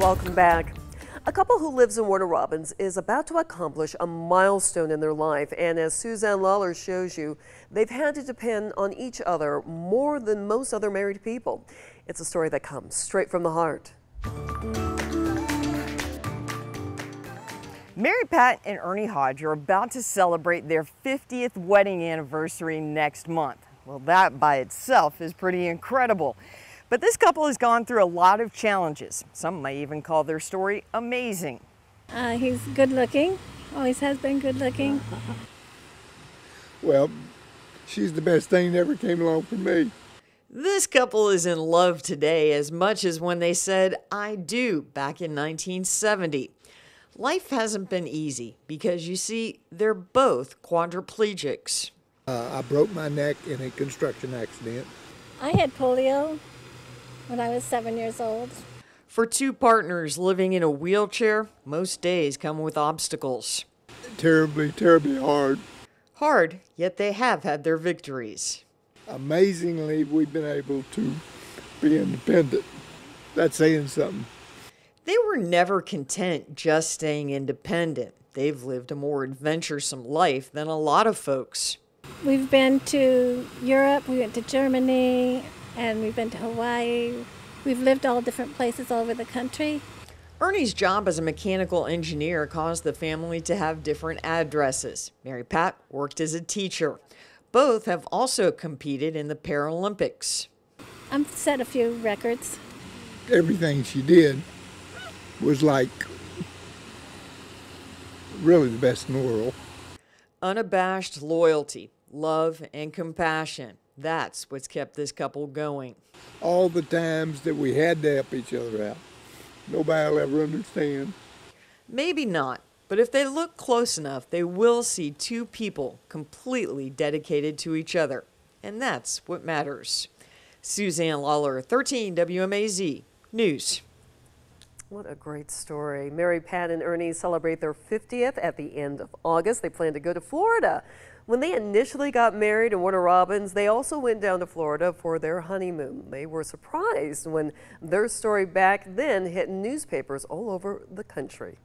Welcome back. A couple who lives in Warner Robins is about to accomplish a milestone in their life, and as Suzanne Lawler shows you, they've had to depend on each other more than most other married people. It's a story that comes straight from the heart. Mary Pat and Ernie Hodge are about to celebrate their 50th wedding anniversary next month. Well, that by itself is pretty incredible. But this couple has gone through a lot of challenges. Some may even call their story amazing. Uh, he's good looking, always has been good looking. Well, she's the best thing that ever came along for me. This couple is in love today as much as when they said, I do, back in 1970. Life hasn't been easy because you see, they're both quadriplegics. Uh, I broke my neck in a construction accident. I had polio when I was seven years old. For two partners living in a wheelchair, most days come with obstacles. Terribly, terribly hard. Hard, yet they have had their victories. Amazingly, we've been able to be independent. That's saying something. They were never content just staying independent. They've lived a more adventuresome life than a lot of folks. We've been to Europe, we went to Germany, and we've been to Hawaii. We've lived all different places all over the country. Ernie's job as a mechanical engineer caused the family to have different addresses. Mary Pat worked as a teacher. Both have also competed in the Paralympics. I've set a few records. Everything she did was like really the best in the world. Unabashed loyalty, love, and compassion. That's what's kept this couple going. All the times that we had to help each other out. Nobody will ever understand. Maybe not, but if they look close enough, they will see two people completely dedicated to each other. And that's what matters. Suzanne Lawler, 13 WMAZ News. What a great story. Mary Pat and Ernie celebrate their 50th at the end of August. They plan to go to Florida. When they initially got married in Warner Robins, they also went down to Florida for their honeymoon. They were surprised when their story back then hit newspapers all over the country.